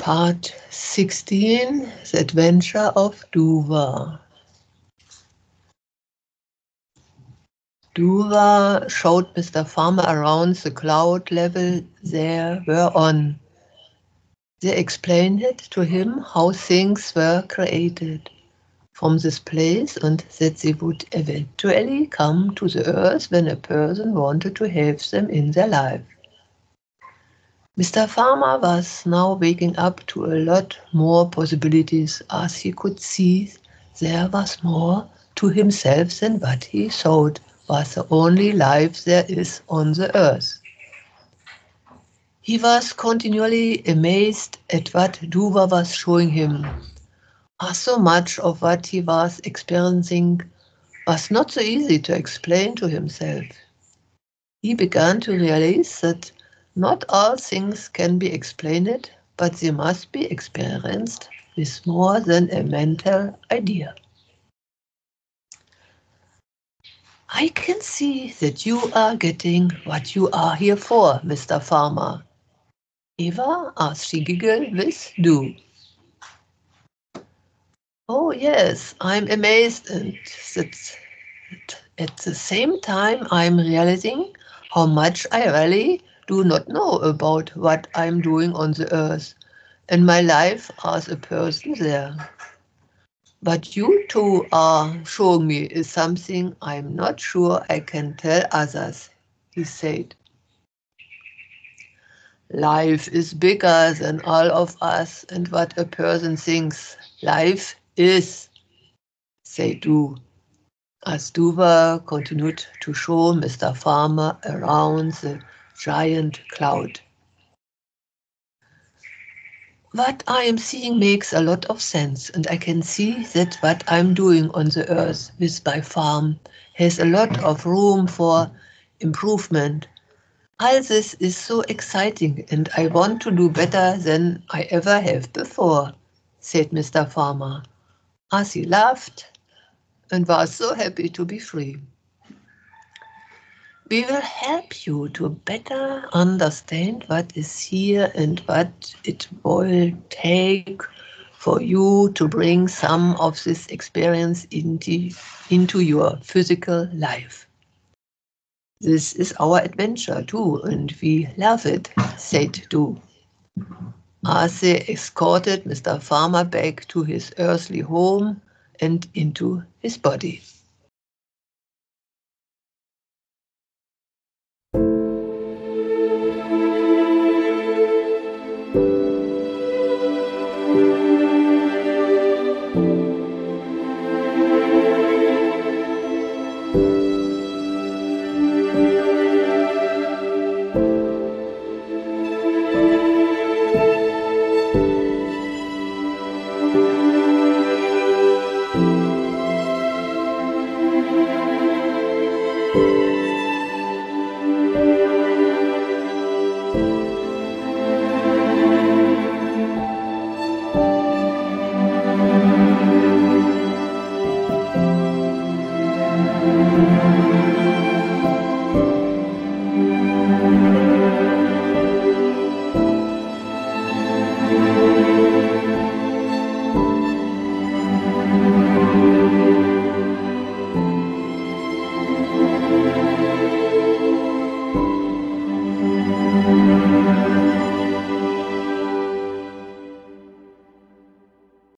Part 16 The Adventure of Duva. Duva showed Mr. Farmer around the cloud level they were on. They explained it to him how things were created from this place and that they would eventually come to the earth when a person wanted to have them in their life. Mr. Farmer was now waking up to a lot more possibilities as he could see there was more to himself than what he thought was the only life there is on the earth. He was continually amazed at what Duva was showing him. As so much of what he was experiencing was not so easy to explain to himself. He began to realize that not all things can be explained, but they must be experienced with more than a mental idea. I can see that you are getting what you are here for, Mr. Farmer. Va asked she giggled with Du. Oh yes, I'm amazed and at the same time I'm realizing how much I really Du not know about what I'm doing on the earth and my life as a person there. But you two are showing me is something I'm not sure I can tell others, he said. Life is bigger than all of us and what a person thinks life is, said do. As Duva continued to show Mr. Farmer around the giant cloud. What I am seeing makes a lot of sense, and I can see that what I'm doing on the earth with my farm has a lot of room for improvement. All this is so exciting, and I want to do better than I ever have before, said Mr. Farmer, as he laughed and was so happy to be free. We will help you to better understand what is here and what it will take for you to bring some of this experience into, into your physical life. This is our adventure too, and we love it, said Du. They escorted Mr. Farmer back to his earthly home and into his body.